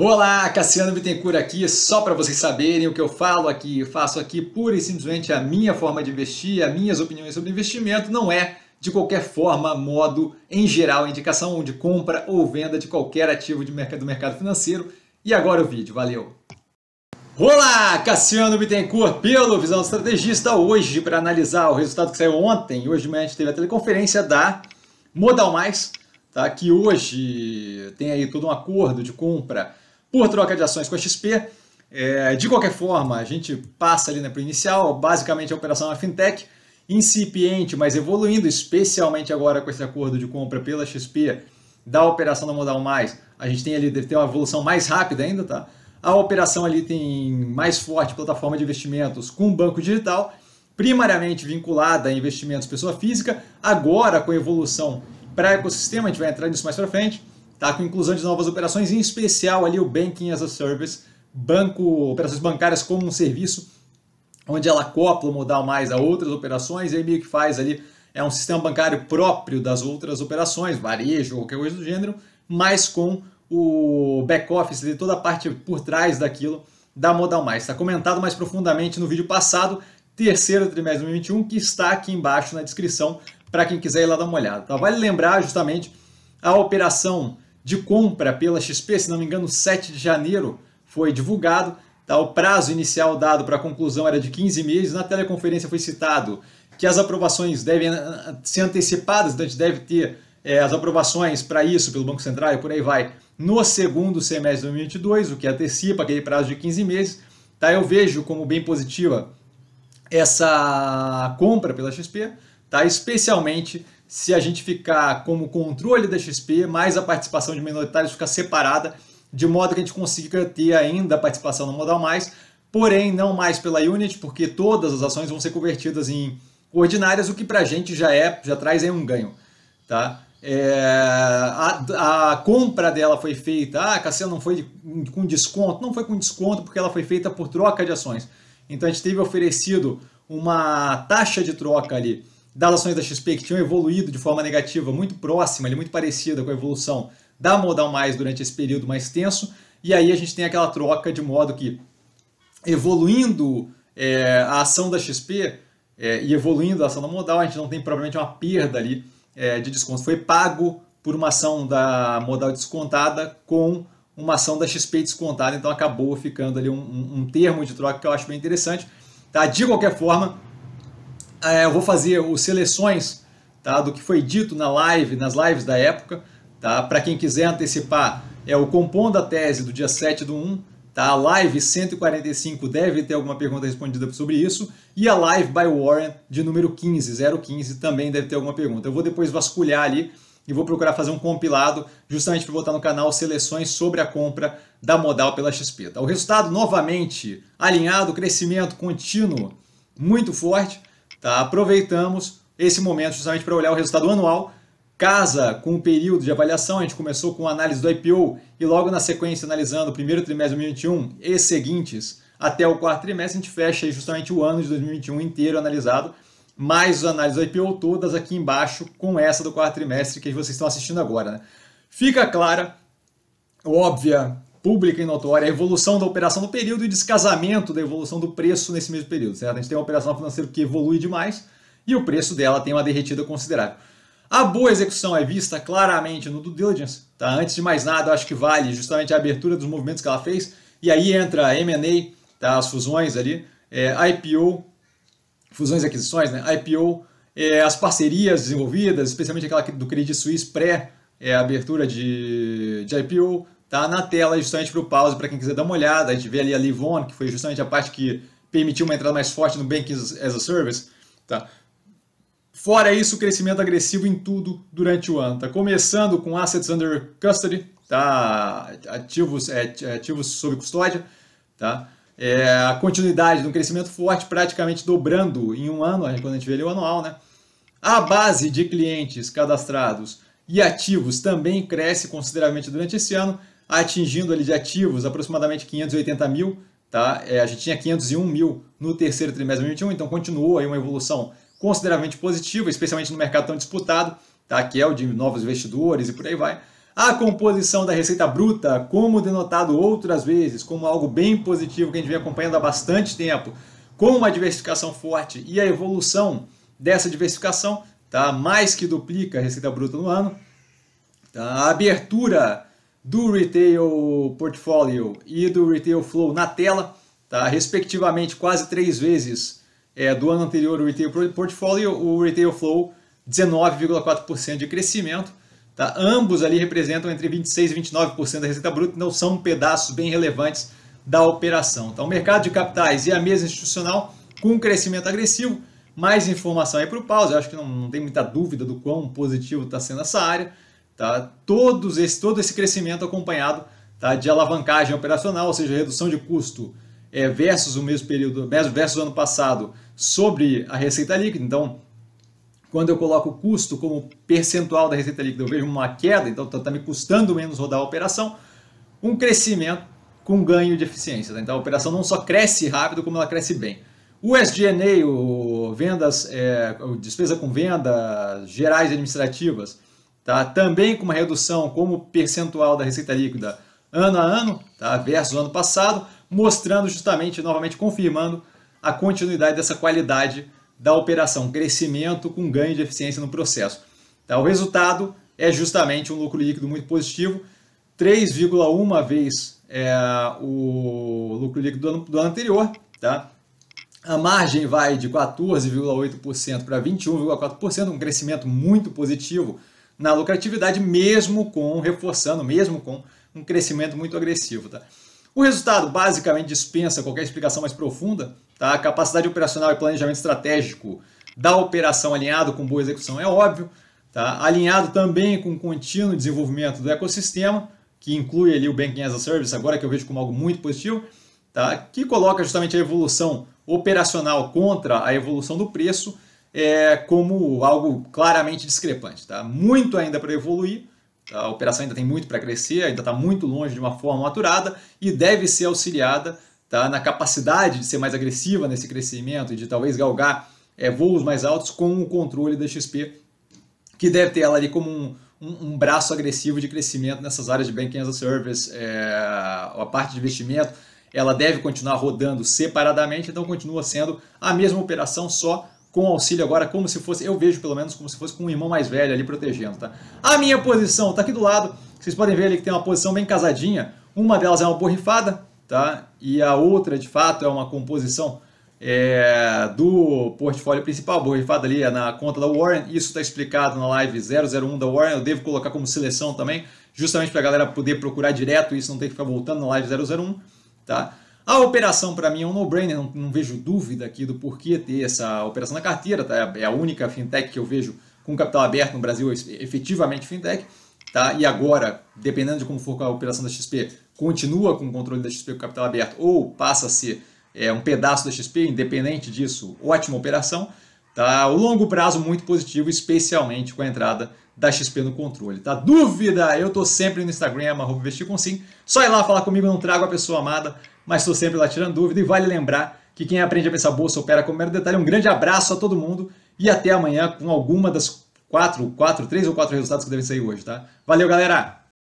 Olá, Cassiano Bittencourt aqui, só para vocês saberem o que eu falo aqui, faço aqui pura e simplesmente a minha forma de investir, as minhas opiniões sobre investimento, não é de qualquer forma, modo, em geral, indicação de compra ou venda de qualquer ativo de mercado, do mercado financeiro. E agora o vídeo, valeu! Olá, Cassiano Bittencourt, pelo Visão Estrategista, hoje para analisar o resultado que saiu ontem, hoje de manhã a gente teve a teleconferência da Modal Mais, tá? que hoje tem aí todo um acordo de compra por troca de ações com a XP. É, de qualquer forma, a gente passa ali né, para o inicial, basicamente a operação é uma fintech, incipiente, mas evoluindo, especialmente agora com esse acordo de compra pela XP da operação da Modal Mais, a gente tem ali, deve ter uma evolução mais rápida ainda, tá? A operação ali tem mais forte plataforma de investimentos com banco digital, primariamente vinculada a investimentos pessoa física, agora com evolução para ecossistema, a gente vai entrar nisso mais para frente, tá? com inclusão de novas operações, em especial ali o Banking as a Service, banco, operações bancárias como um serviço, onde ela acopla o modal mais a outras operações e aí meio que faz ali é um sistema bancário próprio das outras operações, varejo ou qualquer coisa do gênero, mas com o back-office, toda a parte por trás daquilo da Modal Mais. Está comentado mais profundamente no vídeo passado, terceiro trimestre de 2021, que está aqui embaixo na descrição para quem quiser ir lá dar uma olhada. Tá? Vale lembrar justamente a operação de compra pela XP, se não me engano, 7 de janeiro foi divulgado. Tá? O prazo inicial dado para a conclusão era de 15 meses. Na teleconferência foi citado que as aprovações devem ah, ser antecipadas, então a gente deve ter é, as aprovações para isso pelo Banco Central e por aí vai no segundo semestre de 2022, o que antecipa aquele prazo de 15 meses. Tá? Eu vejo como bem positiva essa compra pela XP, tá? especialmente se a gente ficar como controle da XP, mais a participação de minoritários ficar separada, de modo que a gente consiga ter ainda a participação no Modal Mais, porém não mais pela Unity, porque todas as ações vão ser convertidas em ordinárias, o que para a gente já é, já traz aí um ganho. Tá? É, a, a, compra dela foi feita, ah, a Cassiano não foi com desconto, não foi com desconto porque ela foi feita por troca de ações. Então a gente teve oferecido uma taxa de troca ali das ações da XP que tinham evoluído de forma negativa, muito próxima, ali, muito parecida com a evolução da Modal Mais durante esse período mais tenso, e aí a gente tem aquela troca de modo que, evoluindo é, a ação da XP é, e evoluindo a ação da Modal, a gente não tem provavelmente uma perda ali é, de desconto. Foi pago por uma ação da Modal descontada com uma ação da XP descontada, então acabou ficando ali um, um, um termo de troca que eu acho bem interessante. Tá? De qualquer forma, é, eu vou fazer os seleções tá, do que foi dito na live, nas lives da época. Tá? Para quem quiser antecipar, é o compondo a tese do dia 7 do 1. Tá? A live 145 deve ter alguma pergunta respondida sobre isso. E a live by Warren de número 15, 015, também deve ter alguma pergunta. Eu vou depois vasculhar ali e vou procurar fazer um compilado justamente para botar no canal seleções sobre a compra da modal pela XP. Tá? O resultado, novamente, alinhado, crescimento contínuo, muito forte. Tá? Aproveitamos esse momento justamente para olhar o resultado anual, casa com o período de avaliação, a gente começou com a análise do IPO e logo na sequência analisando o primeiro trimestre de 2021 e seguintes até o quarto trimestre, a gente fecha justamente o ano de 2021 inteiro analisado, mais as análises do IPO todas aqui embaixo com essa do quarto trimestre que vocês estão assistindo agora. Né? Fica clara, óbvia, pública e notória a evolução da operação no período e descasamento da evolução do preço nesse mesmo período. Certo? A gente tem uma operação financeira que evolui demais e o preço dela tem uma derretida considerável. A boa execução é vista claramente no due diligence. Tá? Antes de mais nada, acho que vale justamente a abertura dos movimentos que ela fez. E aí entra a M&A, tá? as fusões ali, é, IPO, fusões e aquisições, né? IPO, é, as parcerias desenvolvidas, especialmente aquela do Credit Suisse pré é, de, de IPO, tá na tela justamente para o pause, para quem quiser dar uma olhada. A gente vê ali a Livon, que foi justamente a parte que permitiu uma entrada mais forte no Banking as a Service. Tá? Fora isso, crescimento agressivo em tudo durante o ano. Tá começando com Assets Under Custody, tá? ativos, é, ativos sob custódia. Tá? É, a continuidade de um crescimento forte, praticamente dobrando em um ano, quando a gente vê ali o anual. Né? A base de clientes cadastrados e ativos também cresce consideravelmente durante esse ano, atingindo ali de ativos aproximadamente 580 mil. Tá? É, a gente tinha 501 mil no terceiro trimestre de 2021, então continuou aí uma evolução consideravelmente positiva, especialmente no mercado tão disputado, tá? que é o de novos investidores e por aí vai. A composição da receita bruta, como denotado outras vezes, como algo bem positivo que a gente vem acompanhando há bastante tempo, com uma diversificação forte e a evolução dessa diversificação, tá? mais que duplica a receita bruta no ano. Tá? A abertura do Retail Portfolio e do Retail Flow na tela, tá? respectivamente quase três vezes é, do ano anterior o Retail Portfolio, o Retail Flow 19,4% de crescimento. Tá? Ambos ali representam entre 26% e 29% da receita bruta, então são pedaços bem relevantes da operação. Então, o mercado de capitais e a mesa institucional com um crescimento agressivo. Mais informação aí para o pause, eu acho que não, não tem muita dúvida do quão positivo está sendo essa área. Tá? Todos esse, todo esse crescimento acompanhado tá? de alavancagem operacional, ou seja, redução de custo é, versus o mesmo período, versus o ano passado, sobre a receita líquida. Então, quando eu coloco o custo como percentual da receita líquida, eu vejo uma queda, então está tá me custando menos rodar a operação, um crescimento com ganho de eficiência. Tá? Então a operação não só cresce rápido, como ela cresce bem. O SG&A, o vendas, é, despesa com vendas gerais administrativas, tá? também com uma redução como percentual da receita líquida ano a ano, tá? versus o ano passado, mostrando justamente, novamente confirmando a continuidade dessa qualidade da operação, crescimento com ganho de eficiência no processo. Tá? O resultado é justamente um lucro líquido muito positivo, 3,1 vezes é, o lucro líquido do ano, do ano anterior. Tá? A margem vai de 14,8% para 21,4%, um crescimento muito positivo na lucratividade, mesmo com, reforçando, mesmo com um crescimento muito agressivo. Tá? O resultado basicamente dispensa qualquer explicação mais profunda. Tá? A capacidade operacional e planejamento estratégico da operação alinhado com boa execução é óbvio. Tá? Alinhado também com o contínuo desenvolvimento do ecossistema que inclui ali o Banking as a Service, agora que eu vejo como algo muito positivo, tá? que coloca justamente a evolução operacional contra a evolução do preço é, como algo claramente discrepante. Tá? Muito ainda para evoluir, a operação ainda tem muito para crescer, ainda está muito longe de uma forma maturada e deve ser auxiliada tá? na capacidade de ser mais agressiva nesse crescimento e de talvez galgar é, voos mais altos com o controle da XP, que deve ter ela ali como um, um, um, braço agressivo de crescimento nessas áreas de Banking as a Service, é, a parte de investimento, ela deve continuar rodando separadamente, então continua sendo a mesma operação, só com auxílio agora, como se fosse, eu vejo pelo menos como se fosse com um irmão mais velho ali protegendo, tá? A minha posição tá aqui do lado, vocês podem ver ali que tem uma posição bem casadinha, uma delas é uma borrifada, tá? E a outra, de fato, é uma composição é, do portfólio principal, borrifado ali é na conta da Warren. Isso está explicado na live 001 da Warren. Eu devo colocar como seleção também, justamente para a galera poder procurar direto isso, não ter que ficar voltando na live 001. Tá? A operação para mim é um no-brainer, não, não, vejo dúvida aqui do porquê ter essa operação na carteira. Tá? É a única fintech que eu vejo com capital aberto no Brasil, efetivamente fintech. Tá? E agora, dependendo de como for a operação da XP, continua com o controle da XP com capital aberto ou passa a ser é, um pedaço da XP, independente disso, ótima operação. Tá? O longo prazo muito positivo, especialmente com a entrada da XP no controle. Tá? Dúvida? Eu tô sempre no Instagram, arroba com sim. Só ir lá falar comigo, não trago a pessoa amada, mas estou sempre lá tirando dúvida. E vale lembrar que quem aprende a pensar bolsa opera com mero detalhe. Um grande abraço a todo mundo e até amanhã com alguma das quatro, quatro, três ou quatro resultados que devem sair hoje, tá? Valeu, galera!